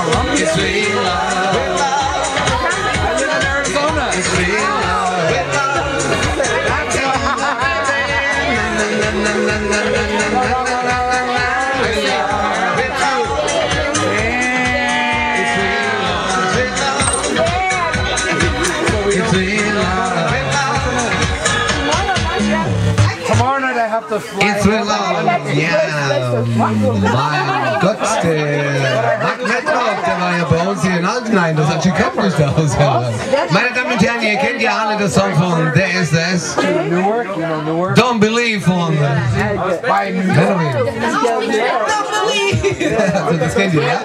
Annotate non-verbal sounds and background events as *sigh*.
It's sweet love. I live in Arizona. It's love. Love. It's love. Ja, mein Gott, uns hier in Altenheim, das hat Chicago nicht ausgehört. Meine Damen und Herren, ihr kennt ja alle das Song von Der know Newark. Don't Believe von. Halloween. Don't Believe! *laughs* Das kennt ihr, ja?